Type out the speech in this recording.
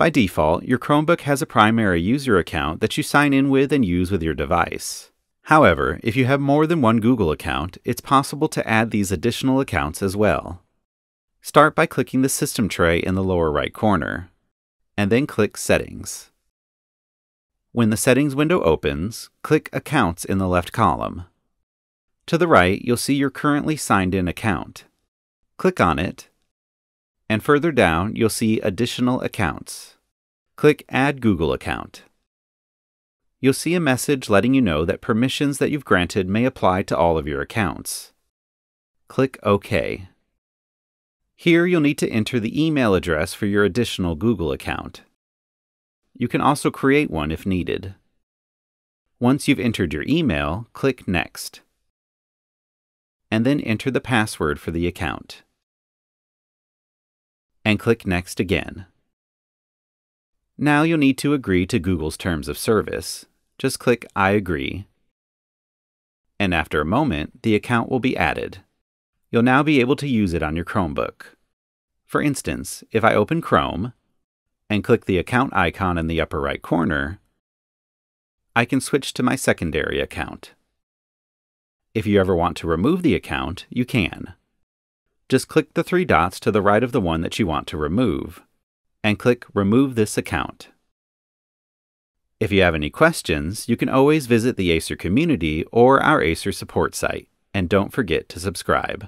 By default, your Chromebook has a primary user account that you sign in with and use with your device. However, if you have more than one Google account, it's possible to add these additional accounts as well. Start by clicking the system tray in the lower right corner, and then click Settings. When the Settings window opens, click Accounts in the left column. To the right, you'll see your currently signed in account. Click on it and further down, you'll see Additional Accounts. Click Add Google Account. You'll see a message letting you know that permissions that you've granted may apply to all of your accounts. Click OK. Here you'll need to enter the email address for your additional Google account. You can also create one if needed. Once you've entered your email, click Next. And then enter the password for the account and click Next again. Now you'll need to agree to Google's terms of service. Just click I agree. And after a moment, the account will be added. You'll now be able to use it on your Chromebook. For instance, if I open Chrome and click the account icon in the upper right corner, I can switch to my secondary account. If you ever want to remove the account, you can. Just click the three dots to the right of the one that you want to remove, and click Remove this account. If you have any questions, you can always visit the Acer community or our Acer support site, and don't forget to subscribe.